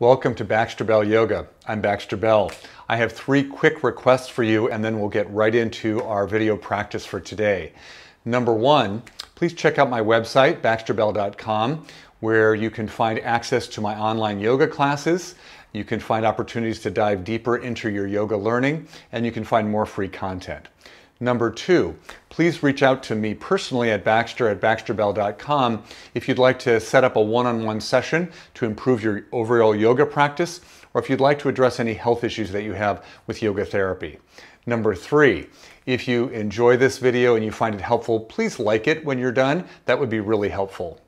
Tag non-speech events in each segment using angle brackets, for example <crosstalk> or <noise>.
Welcome to Baxter Bell Yoga. I'm Baxter Bell. I have three quick requests for you and then we'll get right into our video practice for today. Number one, please check out my website, baxterbell.com, where you can find access to my online yoga classes. You can find opportunities to dive deeper into your yoga learning and you can find more free content. Number two, please reach out to me personally at baxter at baxterbell.com if you'd like to set up a one-on-one session to improve your overall yoga practice or if you'd like to address any health issues that you have with yoga therapy. Number three, if you enjoy this video and you find it helpful, please like it when you're done. That would be really helpful.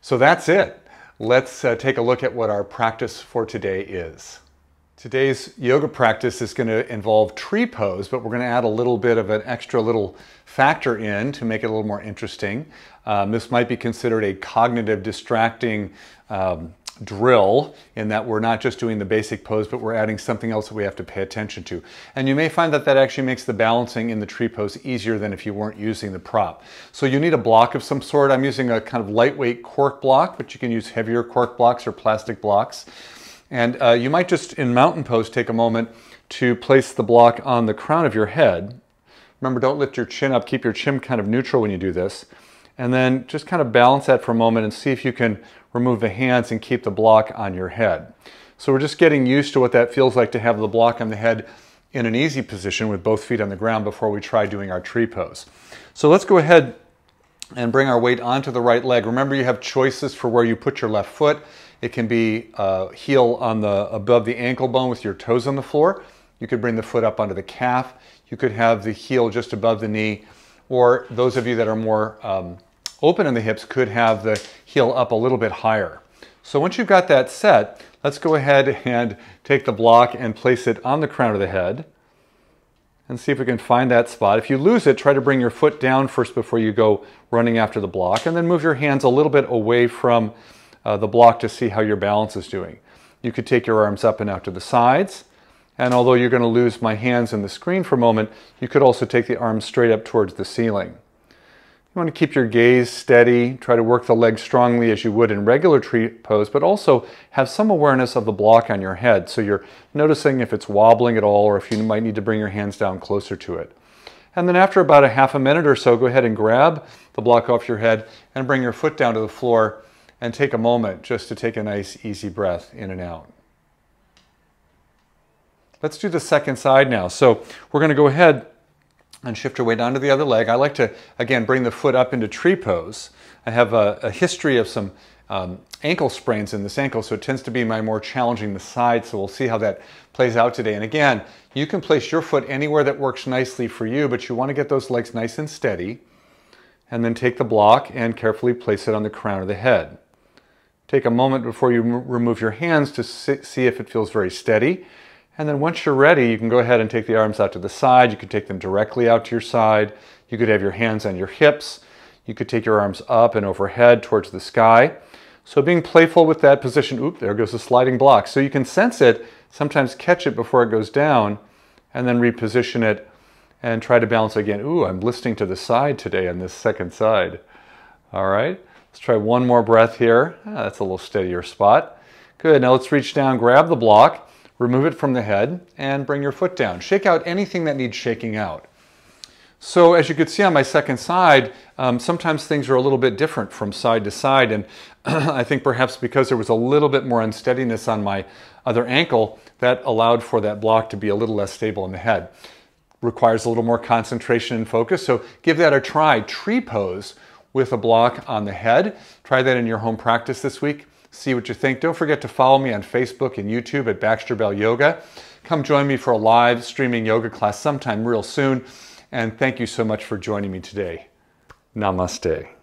So that's it. Let's uh, take a look at what our practice for today is. Today's yoga practice is going to involve tree pose, but we're going to add a little bit of an extra little factor in to make it a little more interesting. Um, this might be considered a cognitive distracting um, drill in that we're not just doing the basic pose, but we're adding something else that we have to pay attention to. And you may find that that actually makes the balancing in the tree pose easier than if you weren't using the prop. So you need a block of some sort. I'm using a kind of lightweight cork block, but you can use heavier cork blocks or plastic blocks. And uh, you might just, in mountain pose, take a moment to place the block on the crown of your head. Remember, don't lift your chin up. Keep your chin kind of neutral when you do this. And then just kind of balance that for a moment and see if you can remove the hands and keep the block on your head. So we're just getting used to what that feels like to have the block on the head in an easy position with both feet on the ground before we try doing our tree pose. So let's go ahead and bring our weight onto the right leg. Remember you have choices for where you put your left foot. It can be uh, heel on the above the ankle bone with your toes on the floor. You could bring the foot up onto the calf. You could have the heel just above the knee. Or those of you that are more um, open in the hips could have the heel up a little bit higher. So once you've got that set, let's go ahead and take the block and place it on the crown of the head and see if we can find that spot. If you lose it, try to bring your foot down first before you go running after the block and then move your hands a little bit away from uh, the block to see how your balance is doing. You could take your arms up and out to the sides. And although you're going to lose my hands in the screen for a moment, you could also take the arms straight up towards the ceiling. You want to keep your gaze steady, try to work the legs strongly as you would in regular tree pose, but also have some awareness of the block on your head. So you're noticing if it's wobbling at all or if you might need to bring your hands down closer to it. And then after about a half a minute or so, go ahead and grab the block off your head and bring your foot down to the floor and take a moment just to take a nice easy breath in and out. Let's do the second side now. So we're going to go ahead and shift our weight onto the other leg. I like to, again, bring the foot up into tree pose. I have a, a history of some um, ankle sprains in this ankle, so it tends to be my more challenging the side, so we'll see how that plays out today. And again, you can place your foot anywhere that works nicely for you, but you want to get those legs nice and steady. And then take the block and carefully place it on the crown of the head. Take a moment before you remove your hands to see if it feels very steady. And then once you're ready, you can go ahead and take the arms out to the side. You could take them directly out to your side. You could have your hands on your hips. You could take your arms up and overhead towards the sky. So being playful with that position, oop, there goes the sliding block. So you can sense it, sometimes catch it before it goes down, and then reposition it and try to balance again. Ooh, I'm listening to the side today on this second side. All right. Let's try one more breath here. Ah, that's a little steadier spot. Good, now let's reach down, grab the block, remove it from the head, and bring your foot down. Shake out anything that needs shaking out. So as you can see on my second side, um, sometimes things are a little bit different from side to side, and <clears throat> I think perhaps because there was a little bit more unsteadiness on my other ankle, that allowed for that block to be a little less stable in the head. Requires a little more concentration and focus, so give that a try. Tree pose with a block on the head. Try that in your home practice this week. See what you think. Don't forget to follow me on Facebook and YouTube at Baxter Bell Yoga. Come join me for a live streaming yoga class sometime real soon. And thank you so much for joining me today. Namaste.